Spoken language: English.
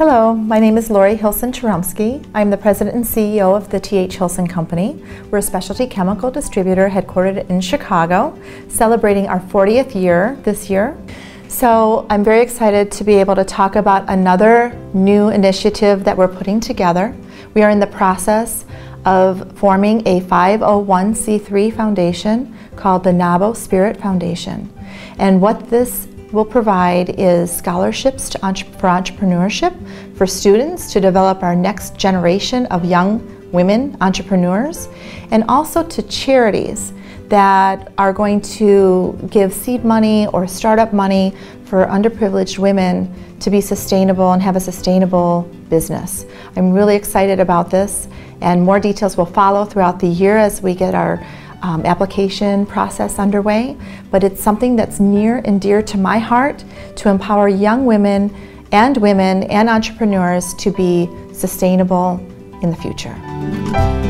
Hello, my name is Lori Hilson Choromsky. I'm the president and CEO of the T.H. Hilson Company. We're a specialty chemical distributor headquartered in Chicago, celebrating our 40th year this year. So I'm very excited to be able to talk about another new initiative that we're putting together. We are in the process of forming a 501c3 foundation called the NAWBO Spirit Foundation. And what this will provide is scholarships to, for entrepreneurship for students to develop our next generation of young women entrepreneurs and also to charities that are going to give seed money or startup money for underprivileged women to be sustainable and have a sustainable business. I'm really excited about this and more details will follow throughout the year as we get our um, application process underway, but it's something that's near and dear to my heart to empower young women and women and entrepreneurs to be sustainable in the future.